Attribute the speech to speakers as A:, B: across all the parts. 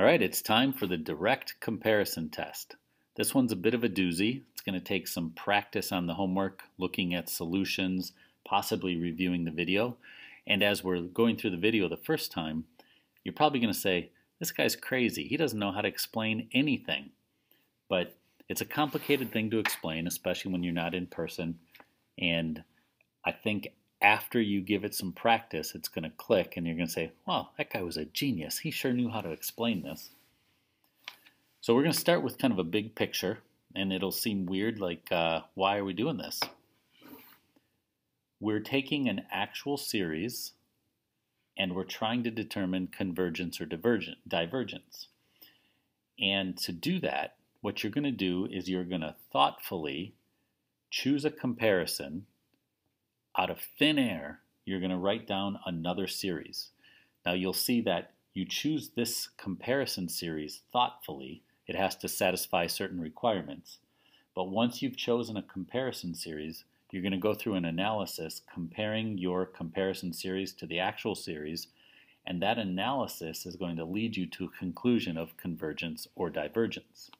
A: All right, it's time for the direct comparison test. This one's a bit of a doozy. It's going to take some practice on the homework, looking at solutions, possibly reviewing the video. And as we're going through the video the first time, you're probably going to say, this guy's crazy. He doesn't know how to explain anything. But it's a complicated thing to explain, especially when you're not in person. And I think after you give it some practice, it's going to click and you're going to say, wow, that guy was a genius. He sure knew how to explain this. So we're going to start with kind of a big picture, and it'll seem weird like, uh, why are we doing this? We're taking an actual series and we're trying to determine convergence or divergent, divergence. And to do that, what you're going to do is you're going to thoughtfully choose a comparison out of thin air, you're going to write down another series. Now you'll see that you choose this comparison series thoughtfully. It has to satisfy certain requirements. But once you've chosen a comparison series, you're going to go through an analysis comparing your comparison series to the actual series, and that analysis is going to lead you to a conclusion of convergence or divergence.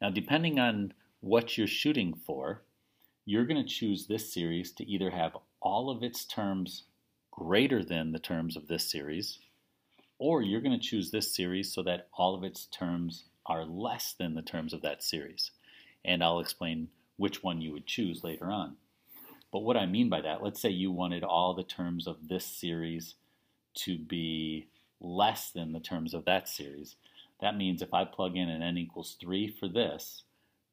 A: Now, depending on what you're shooting for, you're going to choose this series to either have all of its terms greater than the terms of this series, or you're going to choose this series so that all of its terms are less than the terms of that series. And I'll explain which one you would choose later on. But what I mean by that, let's say you wanted all the terms of this series to be less than the terms of that series. That means if I plug in an n equals 3 for this,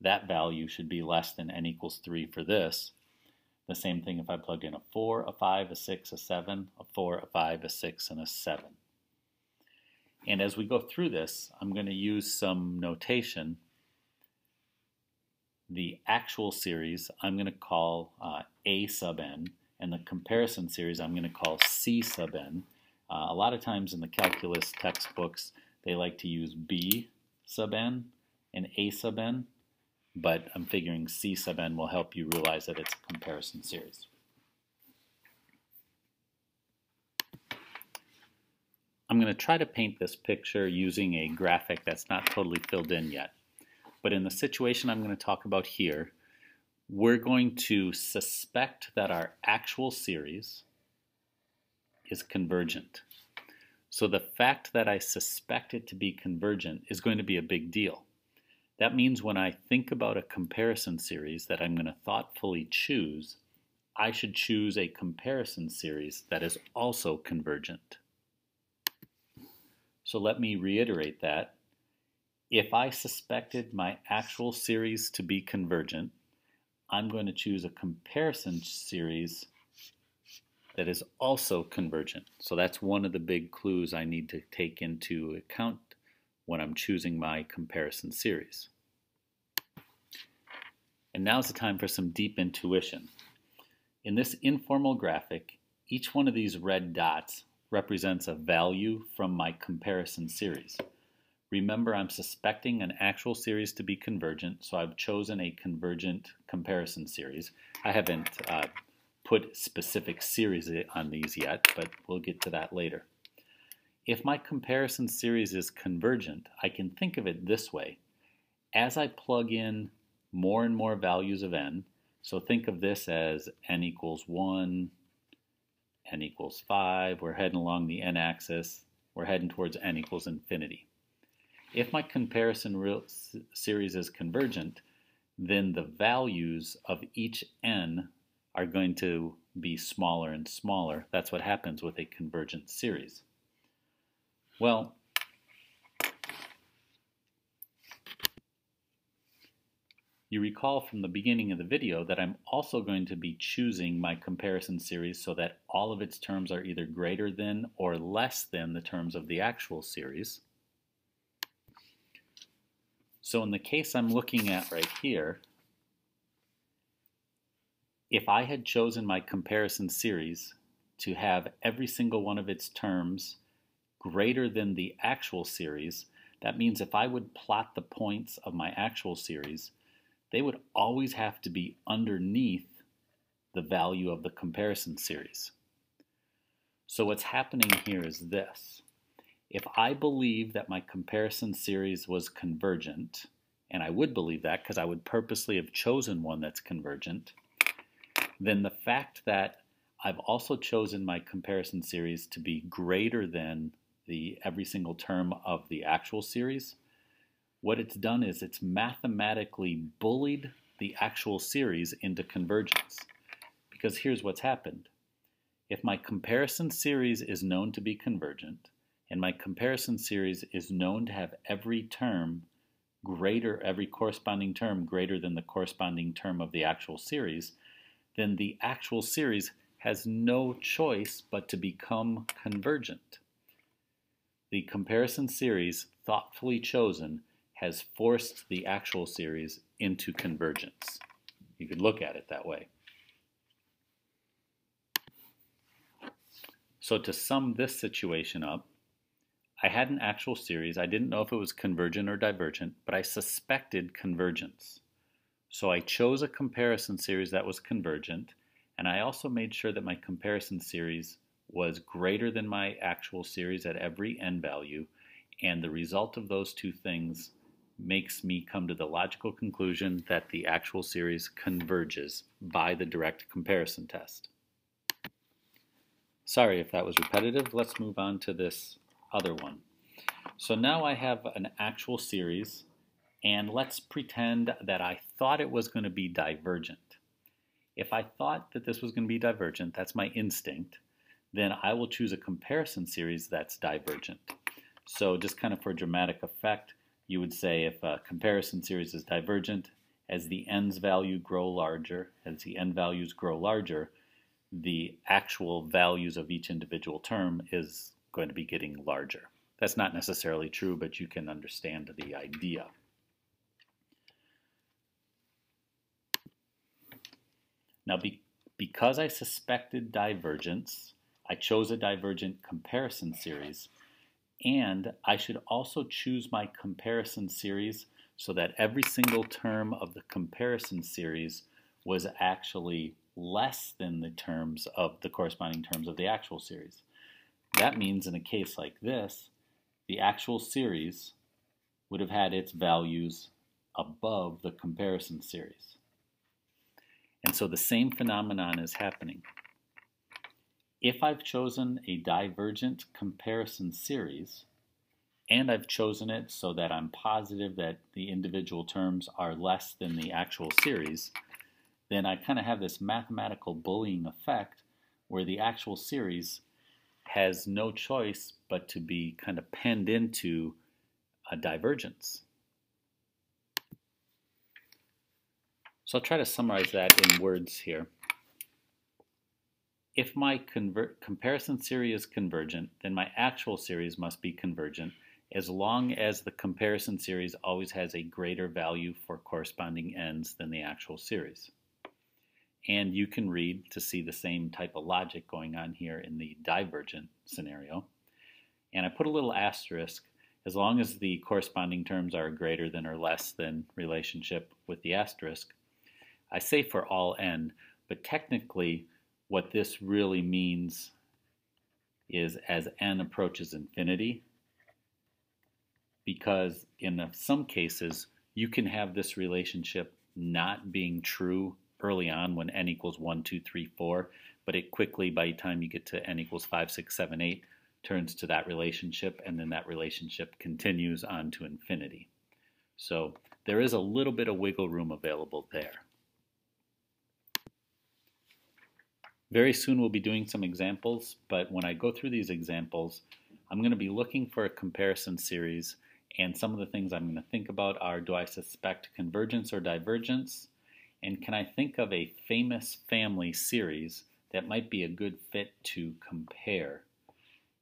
A: that value should be less than n equals 3 for this. The same thing if I plug in a 4, a 5, a 6, a 7, a 4, a 5, a 6, and a 7. And as we go through this, I'm going to use some notation. The actual series I'm going to call uh, A sub n, and the comparison series I'm going to call C sub n. Uh, a lot of times in the calculus textbooks, they like to use B sub n and A sub n but I'm figuring C sub n will help you realize that it's a comparison series. I'm going to try to paint this picture using a graphic that's not totally filled in yet. But in the situation I'm going to talk about here, we're going to suspect that our actual series is convergent. So the fact that I suspect it to be convergent is going to be a big deal. That means when I think about a comparison series that I'm going to thoughtfully choose, I should choose a comparison series that is also convergent. So let me reiterate that. If I suspected my actual series to be convergent, I'm going to choose a comparison series that is also convergent. So that's one of the big clues I need to take into account when I'm choosing my comparison series. And now's the time for some deep intuition. In this informal graphic, each one of these red dots represents a value from my comparison series. Remember, I'm suspecting an actual series to be convergent, so I've chosen a convergent comparison series. I haven't uh, put specific series on these yet, but we'll get to that later. If my comparison series is convergent, I can think of it this way. As I plug in more and more values of n, so think of this as n equals 1, n equals 5, we're heading along the n-axis, we're heading towards n equals infinity. If my comparison series is convergent, then the values of each n are going to be smaller and smaller. That's what happens with a convergent series. Well, you recall from the beginning of the video that I'm also going to be choosing my comparison series so that all of its terms are either greater than or less than the terms of the actual series. So in the case I'm looking at right here, if I had chosen my comparison series to have every single one of its terms greater than the actual series, that means if I would plot the points of my actual series, they would always have to be underneath the value of the comparison series. So what's happening here is this. If I believe that my comparison series was convergent, and I would believe that because I would purposely have chosen one that's convergent, then the fact that I've also chosen my comparison series to be greater than the every single term of the actual series, what it's done is it's mathematically bullied the actual series into convergence. Because here's what's happened. If my comparison series is known to be convergent, and my comparison series is known to have every term greater, every corresponding term greater than the corresponding term of the actual series, then the actual series has no choice but to become convergent. The comparison series, thoughtfully chosen, has forced the actual series into convergence. You could look at it that way. So to sum this situation up, I had an actual series. I didn't know if it was convergent or divergent, but I suspected convergence. So I chose a comparison series that was convergent, and I also made sure that my comparison series was greater than my actual series at every n value, and the result of those two things makes me come to the logical conclusion that the actual series converges by the direct comparison test. Sorry if that was repetitive. Let's move on to this other one. So now I have an actual series, and let's pretend that I thought it was going to be divergent. If I thought that this was going to be divergent, that's my instinct, then I will choose a comparison series that's divergent. So just kind of for dramatic effect, you would say if a comparison series is divergent, as the n's value grow larger, as the n values grow larger, the actual values of each individual term is going to be getting larger. That's not necessarily true, but you can understand the idea. Now, be, because I suspected divergence, I chose a divergent comparison series, and I should also choose my comparison series so that every single term of the comparison series was actually less than the terms of the corresponding terms of the actual series. That means in a case like this, the actual series would have had its values above the comparison series. And so the same phenomenon is happening. If I've chosen a divergent comparison series, and I've chosen it so that I'm positive that the individual terms are less than the actual series, then I kind of have this mathematical bullying effect where the actual series has no choice but to be kind of penned into a divergence. So I'll try to summarize that in words here. If my comparison series is convergent, then my actual series must be convergent as long as the comparison series always has a greater value for corresponding n's than the actual series. And you can read to see the same type of logic going on here in the divergent scenario. And I put a little asterisk as long as the corresponding terms are greater than or less than relationship with the asterisk. I say for all n, but technically what this really means is as n approaches infinity, because in some cases you can have this relationship not being true early on when n equals 1, 2, 3, 4, but it quickly, by the time you get to n equals 5, 6, 7, 8, turns to that relationship, and then that relationship continues on to infinity. So there is a little bit of wiggle room available there. Very soon we'll be doing some examples, but when I go through these examples, I'm going to be looking for a comparison series, and some of the things I'm going to think about are do I suspect convergence or divergence? And can I think of a famous family series that might be a good fit to compare?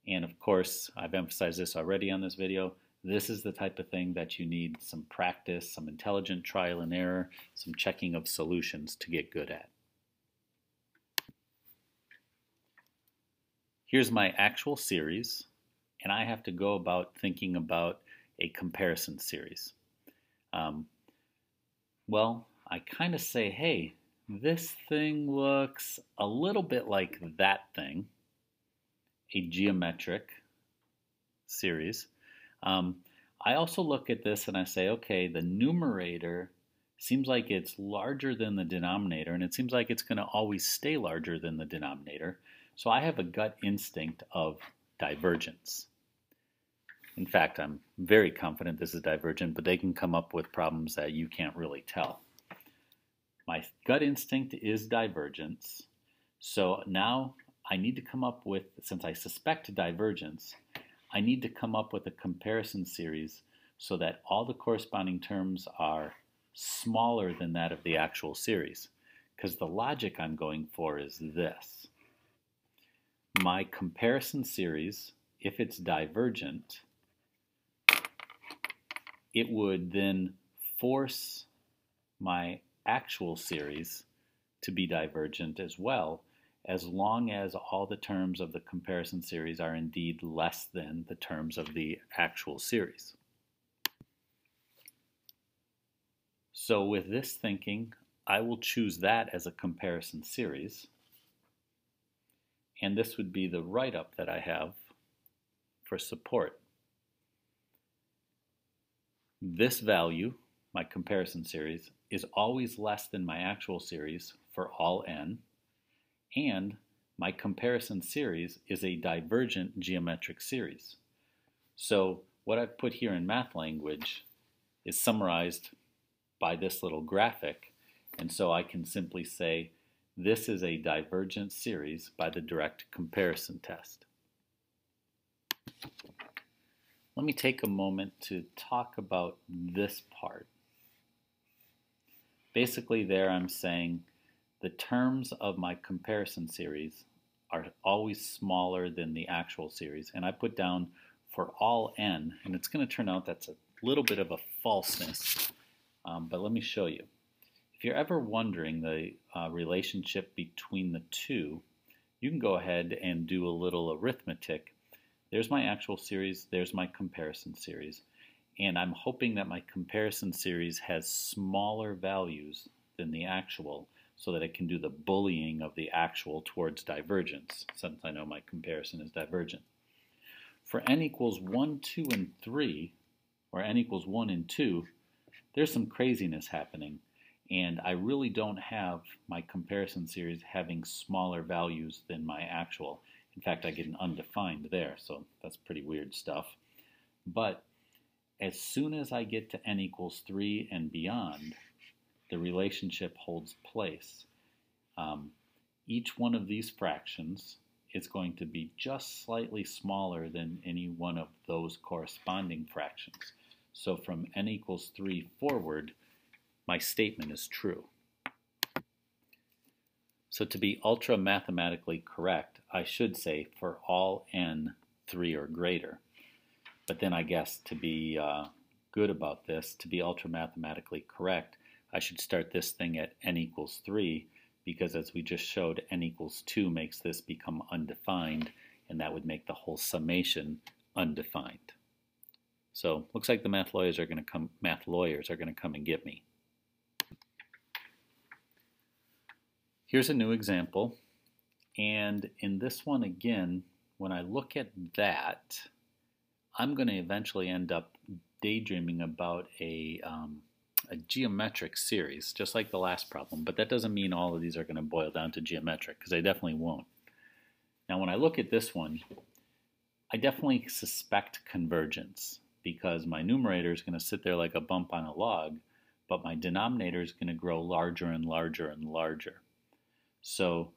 A: And of course, I've emphasized this already on this video, this is the type of thing that you need some practice, some intelligent trial and error, some checking of solutions to get good at. Here's my actual series, and I have to go about thinking about a comparison series. Um, well, I kind of say, hey, this thing looks a little bit like that thing, a geometric series. Um, I also look at this and I say, okay, the numerator seems like it's larger than the denominator, and it seems like it's going to always stay larger than the denominator. So I have a gut instinct of divergence. In fact, I'm very confident this is divergent, but they can come up with problems that you can't really tell. My gut instinct is divergence. So now I need to come up with, since I suspect divergence, I need to come up with a comparison series so that all the corresponding terms are smaller than that of the actual series. Because the logic I'm going for is this. My comparison series, if it's divergent, it would then force my actual series to be divergent as well, as long as all the terms of the comparison series are indeed less than the terms of the actual series. So with this thinking, I will choose that as a comparison series. And this would be the write-up that I have for support. This value, my comparison series, is always less than my actual series for all n, and my comparison series is a divergent geometric series. So what I've put here in math language is summarized by this little graphic, and so I can simply say this is a divergent series by the direct comparison test. Let me take a moment to talk about this part. Basically there I'm saying the terms of my comparison series are always smaller than the actual series. And I put down for all n, and it's going to turn out that's a little bit of a falseness, um, but let me show you. If you're ever wondering the uh, relationship between the two, you can go ahead and do a little arithmetic. There's my actual series, there's my comparison series, and I'm hoping that my comparison series has smaller values than the actual, so that it can do the bullying of the actual towards divergence, since I know my comparison is divergent. For n equals 1, 2, and 3, or n equals 1 and 2, there's some craziness happening, and I really don't have my comparison series having smaller values than my actual. In fact, I get an undefined there, so that's pretty weird stuff. But as soon as I get to n equals 3 and beyond, the relationship holds place. Um, each one of these fractions is going to be just slightly smaller than any one of those corresponding fractions. So from n equals 3 forward, my statement is true. So to be ultra mathematically correct, I should say for all n 3 or greater. But then I guess to be uh, good about this, to be ultra mathematically correct, I should start this thing at n equals 3 because as we just showed, n equals 2 makes this become undefined and that would make the whole summation undefined. So looks like the math lawyers are going to come math lawyers are going to come and get me. Here's a new example and in this one again when I look at that I'm going to eventually end up daydreaming about a um, a geometric series, just like the last problem, but that doesn't mean all of these are going to boil down to geometric, because they definitely won't. Now when I look at this one, I definitely suspect convergence, because my numerator is going to sit there like a bump on a log, but my denominator is going to grow larger and larger and larger. So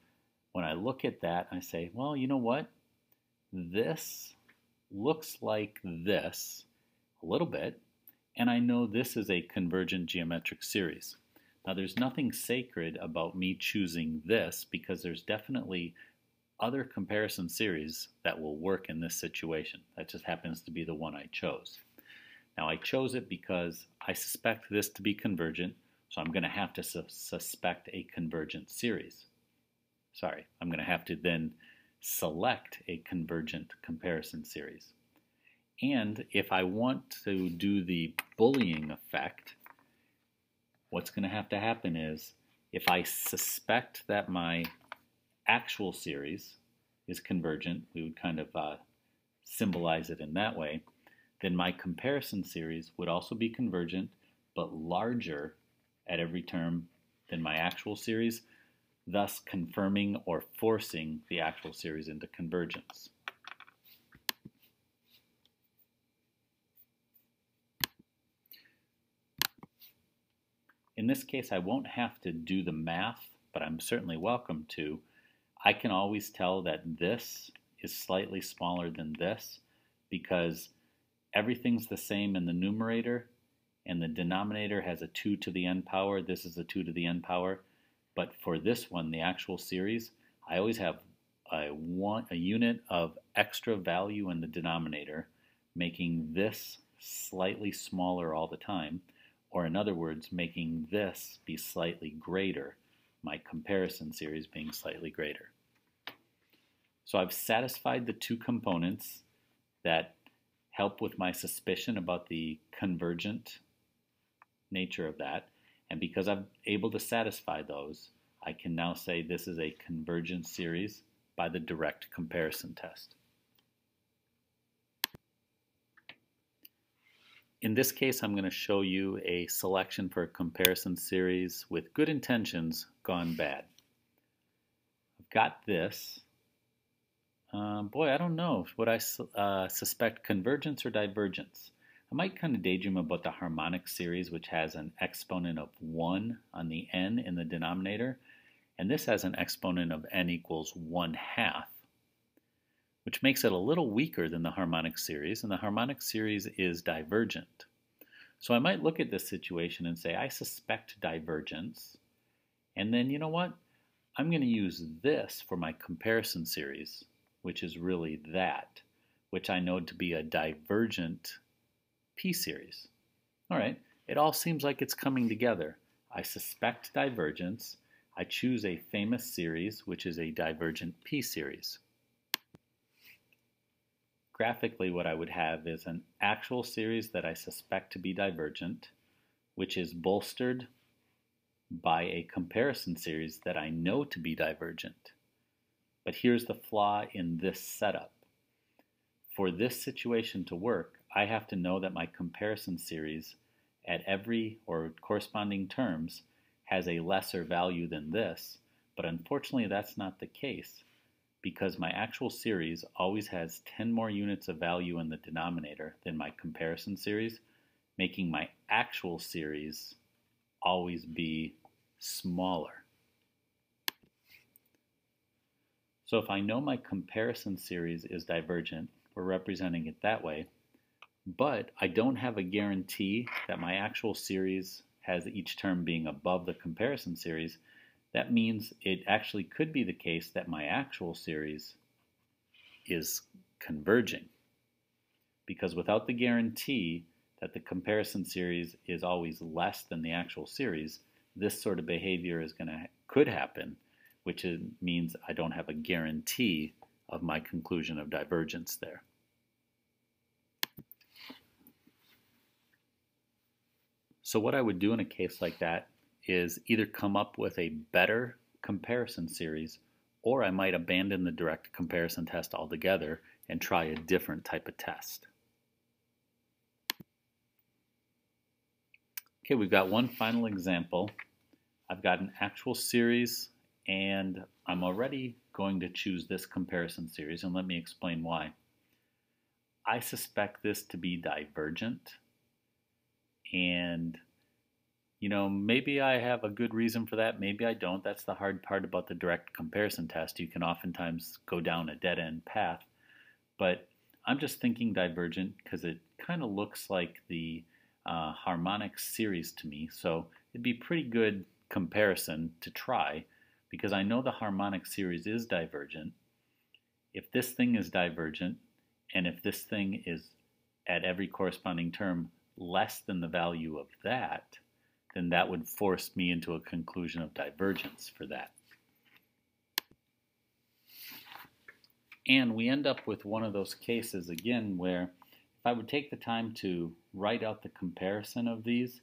A: when I look at that, I say, well, you know what? This looks like this a little bit, and I know this is a convergent geometric series. Now there's nothing sacred about me choosing this because there's definitely other comparison series that will work in this situation. That just happens to be the one I chose. Now I chose it because I suspect this to be convergent, so I'm going to have to su suspect a convergent series. Sorry, I'm going to have to then select a convergent comparison series. And if I want to do the bullying effect, what's going to have to happen is if I suspect that my actual series is convergent, we would kind of uh, symbolize it in that way, then my comparison series would also be convergent but larger at every term than my actual series, thus confirming or forcing the actual series into convergence. In this case, I won't have to do the math, but I'm certainly welcome to. I can always tell that this is slightly smaller than this because everything's the same in the numerator and the denominator has a 2 to the n power. This is a 2 to the n power. But for this one, the actual series, I always have a, one, a unit of extra value in the denominator, making this slightly smaller all the time, or in other words, making this be slightly greater, my comparison series being slightly greater. So I've satisfied the two components that help with my suspicion about the convergent nature of that. And because I'm able to satisfy those, I can now say this is a convergent series by the direct comparison test. In this case, I'm going to show you a selection for a comparison series with good intentions gone bad. I've got this. Um, boy, I don't know. Would I uh, suspect convergence or divergence? I might kind of daydream about the harmonic series, which has an exponent of 1 on the n in the denominator, and this has an exponent of n equals 1 half, which makes it a little weaker than the harmonic series, and the harmonic series is divergent. So I might look at this situation and say, I suspect divergence, and then you know what? I'm going to use this for my comparison series, which is really that, which I know to be a divergent p-series. All right, it all seems like it's coming together. I suspect divergence. I choose a famous series, which is a divergent p-series. Graphically, what I would have is an actual series that I suspect to be divergent, which is bolstered by a comparison series that I know to be divergent. But here's the flaw in this setup. For this situation to work, I have to know that my comparison series at every or corresponding terms has a lesser value than this, but unfortunately that's not the case because my actual series always has 10 more units of value in the denominator than my comparison series, making my actual series always be smaller. So if I know my comparison series is divergent, we're representing it that way, but I don't have a guarantee that my actual series has each term being above the comparison series. That means it actually could be the case that my actual series is converging. Because without the guarantee that the comparison series is always less than the actual series, this sort of behavior is going to could happen, which means I don't have a guarantee of my conclusion of divergence there. So what I would do in a case like that is either come up with a better comparison series or I might abandon the direct comparison test altogether and try a different type of test. Okay, we've got one final example. I've got an actual series and I'm already going to choose this comparison series and let me explain why. I suspect this to be divergent and you know, maybe I have a good reason for that, maybe I don't. That's the hard part about the direct comparison test. You can oftentimes go down a dead end path. But I'm just thinking divergent because it kind of looks like the uh, harmonic series to me. So it'd be pretty good comparison to try because I know the harmonic series is divergent. If this thing is divergent, and if this thing is at every corresponding term less than the value of that, then that would force me into a conclusion of divergence for that. And we end up with one of those cases again where if I would take the time to write out the comparison of these,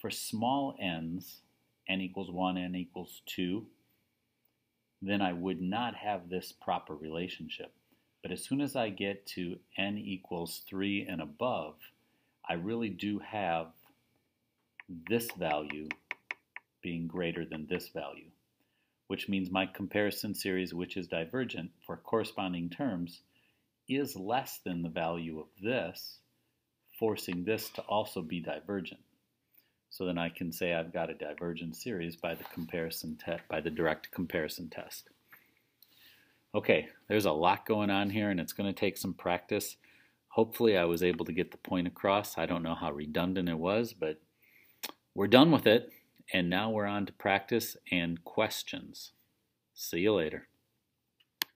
A: for small n's, n equals 1, n equals 2, then I would not have this proper relationship. But as soon as I get to n equals 3 and above, I really do have this value being greater than this value, which means my comparison series, which is divergent for corresponding terms, is less than the value of this, forcing this to also be divergent. So then I can say I've got a divergent series by the comparison by the direct comparison test. Okay, there's a lot going on here and it's going to take some practice. Hopefully I was able to get the point across. I don't know how redundant it was, but we're done with it. And now we're on to practice and questions. See you later.